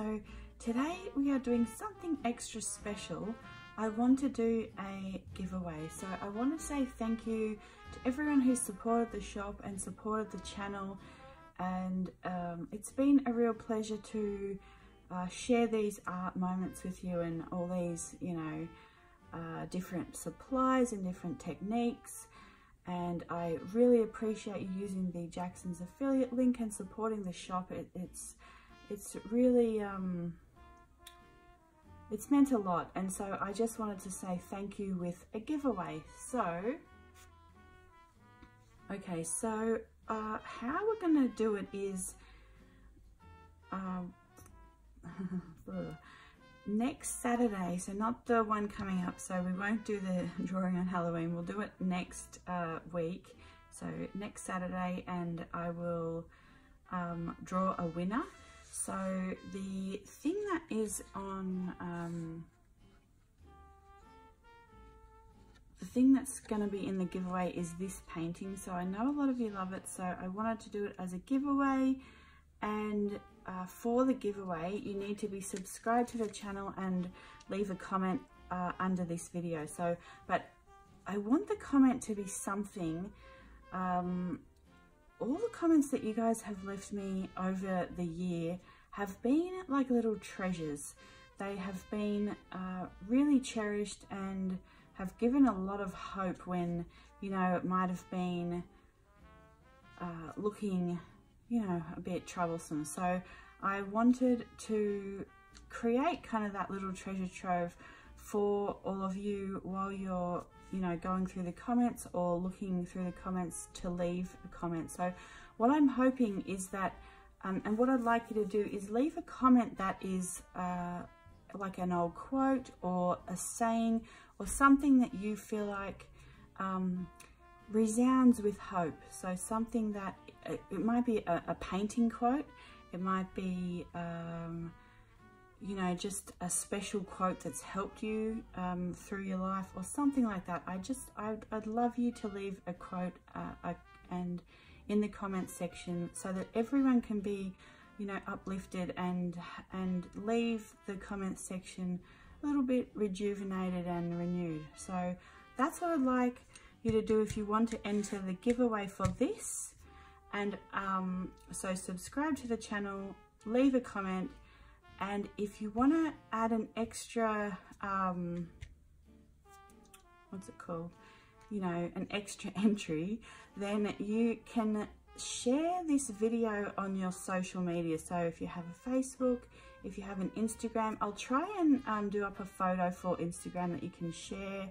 So today we are doing something extra special. I want to do a giveaway. So I want to say thank you to everyone who supported the shop and supported the channel. And um, it's been a real pleasure to uh, share these art moments with you and all these, you know, uh, different supplies and different techniques and I really appreciate you using the Jackson's affiliate link and supporting the shop. It, it's it's really um, it's meant a lot and so I just wanted to say thank you with a giveaway. So okay so uh, how we're gonna do it is um, next Saturday, so not the one coming up, so we won't do the drawing on Halloween, we'll do it next uh, week, so next Saturday, and I will um, draw a winner. So the thing that is on, um, the thing that's going to be in the giveaway is this painting, so I know a lot of you love it, so I wanted to do it as a giveaway, and uh, for the giveaway, you need to be subscribed to the channel and leave a comment uh, under this video. So, but I want the comment to be something, um, all the comments that you guys have left me over the year have been like little treasures. They have been uh, really cherished and have given a lot of hope when, you know, it might have been uh, looking you know, a bit troublesome. So I wanted to create kind of that little treasure trove for all of you while you're, you know, going through the comments or looking through the comments to leave a comment. So what I'm hoping is that, um, and what I'd like you to do is leave a comment that is uh, like an old quote or a saying or something that you feel like um, resounds with hope. So something that, it, it might be a, a, painting quote, it might be, um, you know, just a special quote that's helped you um, through your life or something like that. I just, I'd, I'd love you to leave a quote uh, a, and in the comments section so that everyone can be, you know, uplifted and, and leave the comments section a little bit rejuvenated and renewed. So that's what I'd like you to do if you want to enter the giveaway for this. And um, so subscribe to the channel, leave a comment, and if you want to add an extra, um, what's it called? You know, an extra entry, then you can share this video on your social media. So if you have a Facebook, if you have an Instagram, I'll try and um, do up a photo for Instagram that you can share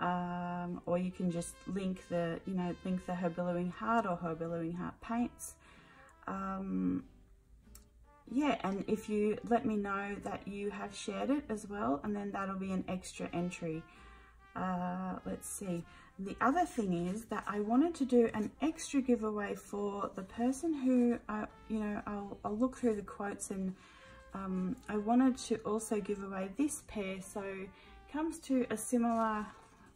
um, or you can just link the, you know, link the Her Billowing Heart or Her Billowing Heart paints. Um, yeah, and if you let me know that you have shared it as well, and then that'll be an extra entry. Uh, let's see. The other thing is that I wanted to do an extra giveaway for the person who, uh, you know, I'll, I'll look through the quotes and um, I wanted to also give away this pair. So comes to a similar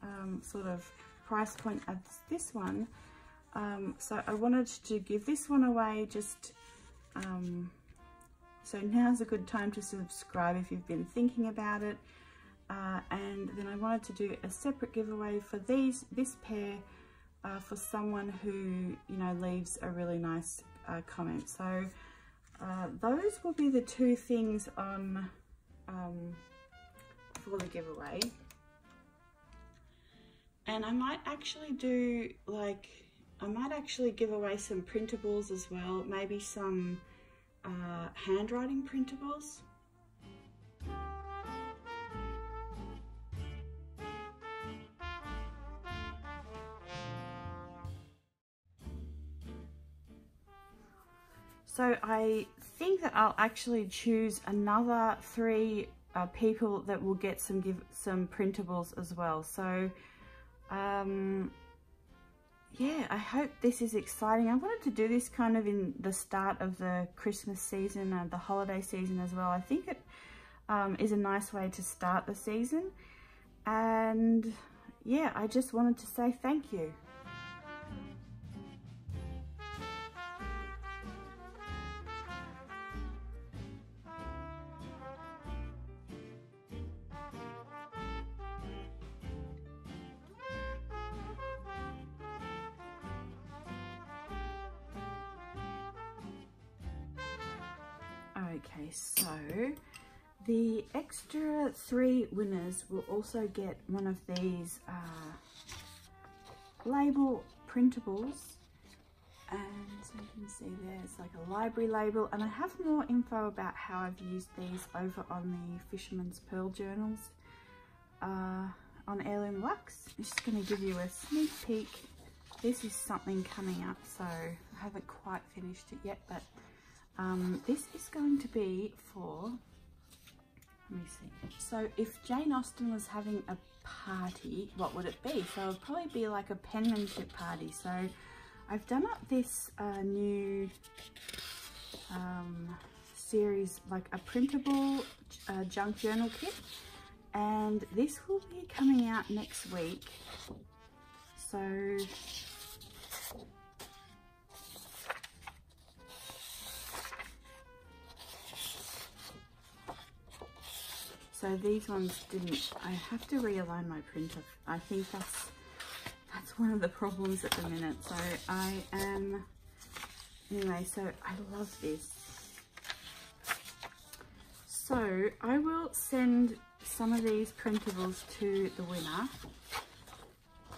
um, sort of price point as this one. Um, so I wanted to give this one away just, um, so now's a good time to subscribe if you've been thinking about it. Uh, and then I wanted to do a separate giveaway for these, this pair uh, for someone who, you know, leaves a really nice uh, comment. So uh, those will be the two things on um, for the giveaway and I might actually do like I might actually give away some printables as well maybe some uh, handwriting printables So I think that I'll actually choose another three uh, people that will get some give some printables as well. So um, yeah, I hope this is exciting. I wanted to do this kind of in the start of the Christmas season and the holiday season as well. I think it um, is a nice way to start the season. And yeah, I just wanted to say thank you. Okay, so the extra three winners will also get one of these uh, label printables and so you can see there it's like a library label and I have more info about how I've used these over on the Fisherman's Pearl journals uh, on Heirloom Luxe. I'm just going to give you a sneak peek. This is something coming up so I haven't quite finished it yet but um, this is going to be for let me see. So if Jane Austen was having a party, what would it be? So it would probably be like a penmanship party. So I've done up this uh, new um, series, like a printable uh, junk journal kit. And this will be coming out next week. So So these ones didn't, I have to realign my printer. I think that's, that's one of the problems at the minute. So I am, anyway, so I love this. So I will send some of these printables to the winner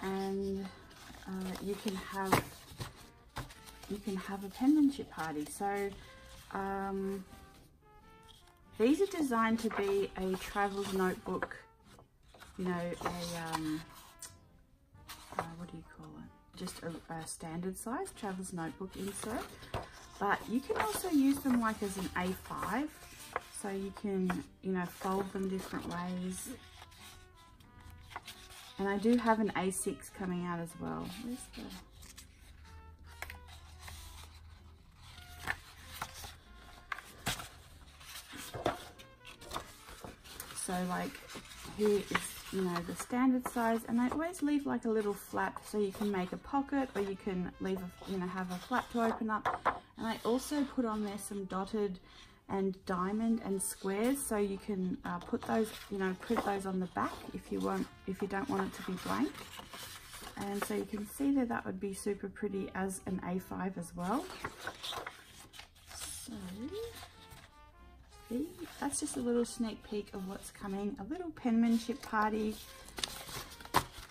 and uh, you can have you can have a penmanship party so um, these are designed to be a travel's notebook, you know, a, um, uh, what do you call it? Just a, a standard size travel's notebook insert. But you can also use them like as an A5. So you can, you know, fold them different ways. And I do have an A6 coming out as well. So like here is you know the standard size and I always leave like a little flap so you can make a pocket or you can leave a you know have a flap to open up. And I also put on there some dotted and diamond and squares so you can uh, put those you know print those on the back if you want if you don't want it to be blank. And so you can see that that would be super pretty as an A5 as well. So see that's just a little sneak peek of what's coming. A little penmanship party.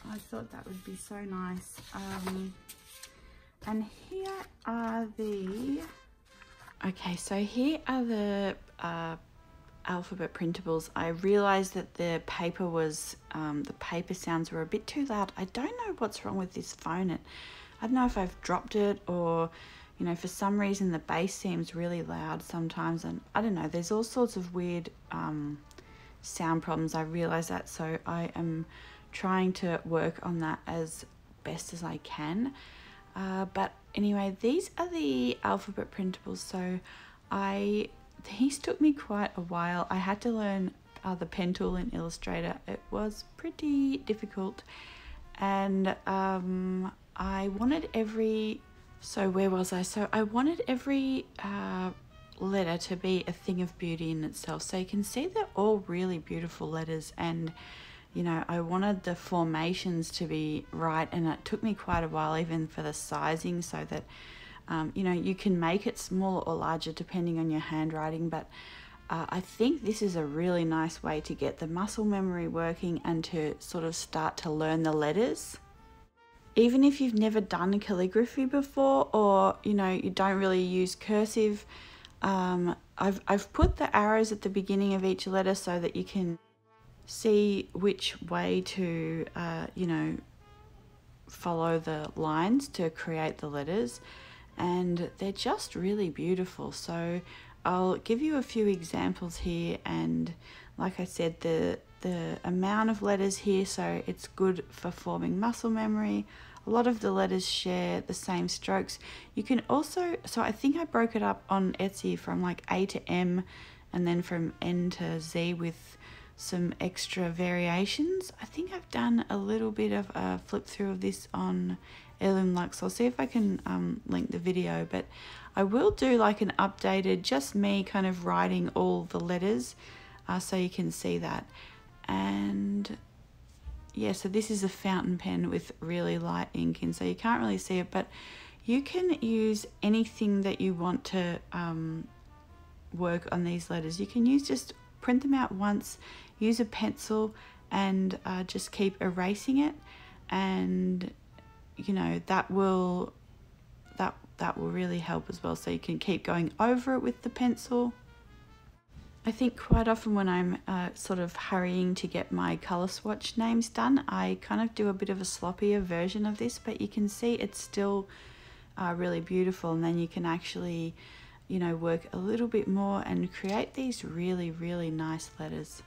I thought that would be so nice. Um, and here are the okay so here are the uh, alphabet printables. I realized that the paper was um, the paper sounds were a bit too loud. I don't know what's wrong with this phone. It I don't know if I've dropped it or you know, for some reason the bass seems really loud sometimes, and I don't know, there's all sorts of weird um, sound problems. I realize that, so I am trying to work on that as best as I can. Uh, but anyway, these are the alphabet printables, so I these took me quite a while. I had to learn uh, the pen tool in Illustrator. It was pretty difficult, and um, I wanted every so where was I? So I wanted every uh, letter to be a thing of beauty in itself. So you can see they're all really beautiful letters and you know, I wanted the formations to be right and it took me quite a while even for the sizing so that, um, you know, you can make it smaller or larger depending on your handwriting. But uh, I think this is a really nice way to get the muscle memory working and to sort of start to learn the letters even if you've never done calligraphy before or you know you don't really use cursive um, I've, I've put the arrows at the beginning of each letter so that you can see which way to uh, you know follow the lines to create the letters. And they're just really beautiful. So I'll give you a few examples here. And like I said the the amount of letters here so it's good for forming muscle memory. A lot of the letters share the same strokes. You can also so I think I broke it up on Etsy from like A to M and then from N to Z with some extra variations. I think I've done a little bit of a flip through of this on Heirloom Luxe. I'll see if I can um, link the video but I will do like an updated just me kind of writing all the letters uh, so you can see that and yeah so this is a fountain pen with really light ink and so you can't really see it but you can use anything that you want to um, work on these letters. You can use just print them out once, use a pencil and uh, just keep erasing it. And you know that will that that will really help as well. So you can keep going over it with the pencil I think quite often when I'm uh, sort of hurrying to get my colour swatch names done, I kind of do a bit of a sloppier version of this, but you can see it's still uh, really beautiful. And then you can actually, you know, work a little bit more and create these really, really nice letters.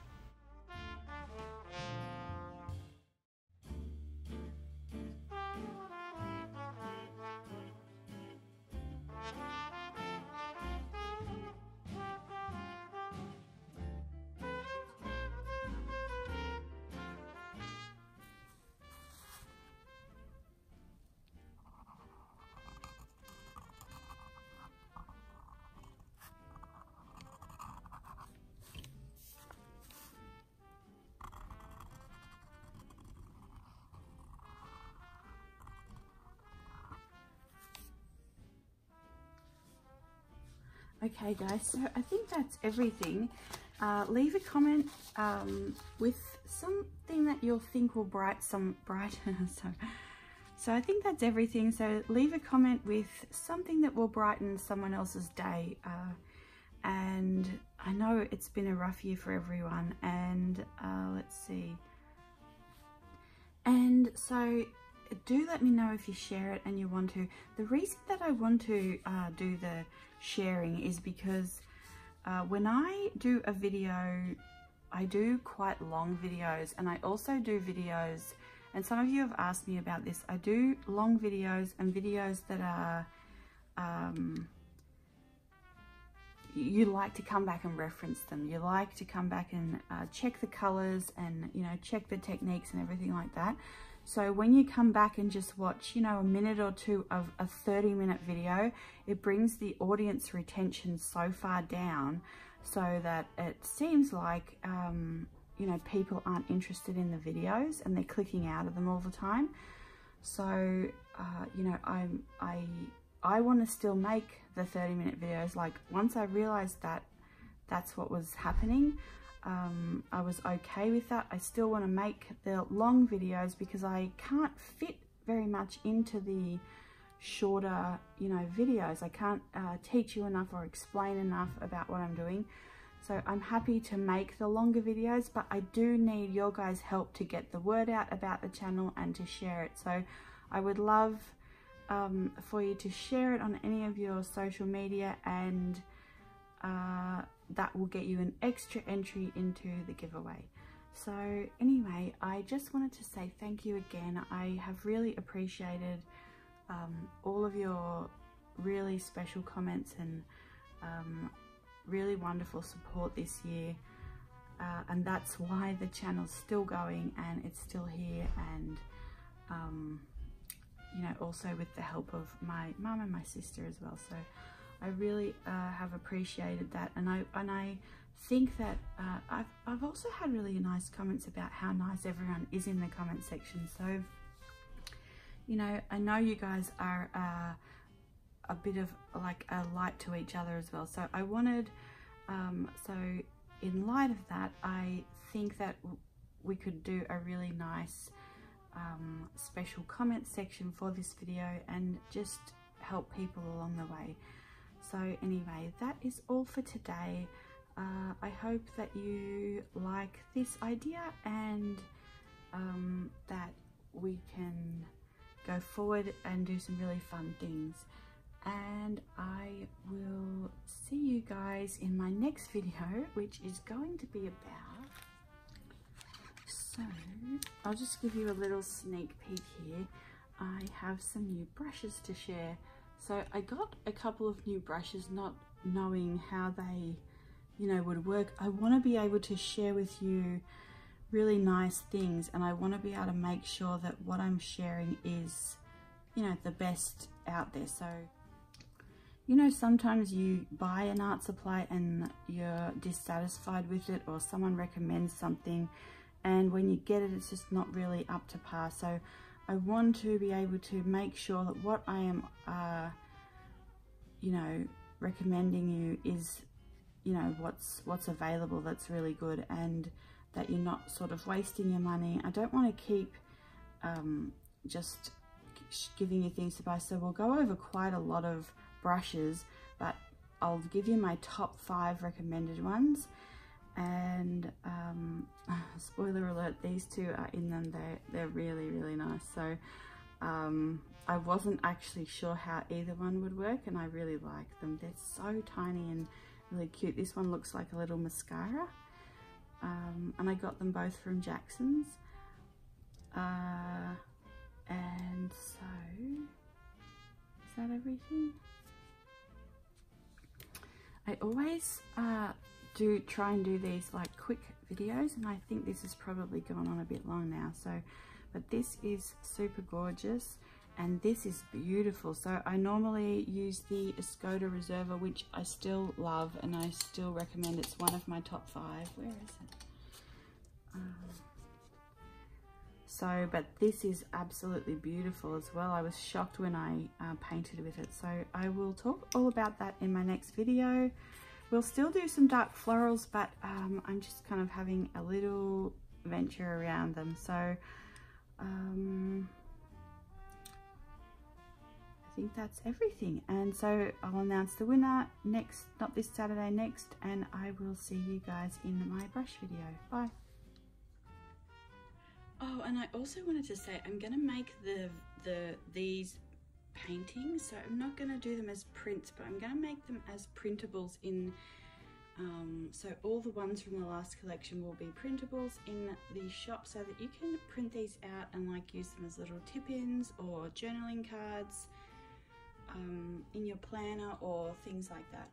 Okay guys, so I think that's everything. Uh, leave a comment um, with something that you'll think will bright some brighten. so, so I think that's everything. So leave a comment with something that will brighten someone else's day. Uh, and I know it's been a rough year for everyone. And uh, let's see. And so do let me know if you share it and you want to. The reason that I want to uh, do the sharing is because uh, when I do a video, I do quite long videos and I also do videos and some of you have asked me about this. I do long videos and videos that are um, you like to come back and reference them. You like to come back and uh, check the colors and, you know, check the techniques and everything like that. So when you come back and just watch, you know, a minute or two of a 30 minute video, it brings the audience retention so far down so that it seems like, um, you know, people aren't interested in the videos and they're clicking out of them all the time. So, uh, you know, I'm, I, I want to still make the 30 minute videos. Like once I realized that that's what was happening, um, I was okay with that. I still want to make the long videos because I can't fit very much into the shorter, you know, videos. I can't uh, teach you enough or explain enough about what I'm doing. So I'm happy to make the longer videos, but I do need your guys' help to get the word out about the channel and to share it. So I would love um, for you to share it on any of your social media and uh, that will get you an extra entry into the giveaway. So anyway, I just wanted to say thank you again. I have really appreciated um, all of your really special comments and um, really wonderful support this year. Uh, and that's why the channel's still going and it's still here and um, you know also with the help of my mum and my sister as well so I really uh, have appreciated that and I and I think that uh, I've, I've also had really nice comments about how nice everyone is in the comment section. So you know I know you guys are uh, a bit of like a light to each other as well. So I wanted um, so in light of that I think that we could do a really nice um, special comment section for this video and just help people along the way so anyway, that is all for today. Uh, I hope that you like this idea and um, that we can go forward and do some really fun things. And I will see you guys in my next video, which is going to be about... So, I'll just give you a little sneak peek here. I have some new brushes to share. So I got a couple of new brushes not knowing how they, you know, would work. I want to be able to share with you really nice things and I want to be able to make sure that what I'm sharing is, you know, the best out there. So, you know, sometimes you buy an art supply and you're dissatisfied with it or someone recommends something and when you get it, it's just not really up to par. So I want to be able to make sure that what I am, uh, you know, recommending you is, you know what's what's available that's really good and that you're not sort of wasting your money. I don't want to keep um, just giving you things to buy. So we'll go over quite a lot of brushes, but I'll give you my top five recommended ones. And um, spoiler alert, these two are in them. They're, they're really, really nice. So um, I wasn't actually sure how either one would work and I really like them. They're so tiny and really cute. This one looks like a little mascara. Um, and I got them both from Jackson's. Uh, and so, is that everything? I always uh, do try and do these like quick videos and I think this has probably gone on a bit long now. So, but this is super gorgeous and this is beautiful. So I normally use the Escoda Reserva, which I still love and I still recommend. It's one of my top five. Where is it? Um, so, but this is absolutely beautiful as well. I was shocked when I uh, painted with it. So I will talk all about that in my next video. We'll still do some dark florals, but um, I'm just kind of having a little venture around them. So, um, I think that's everything. And so I'll announce the winner next, not this Saturday, next, and I will see you guys in my brush video. Bye. Oh, and I also wanted to say I'm gonna make the the these paintings. So I'm not gonna do them as prints, but I'm gonna make them as printables in. Um, so all the ones from the last collection will be printables in the shop so that you can print these out and like use them as little tip-ins or journaling cards um, in your planner or things like that.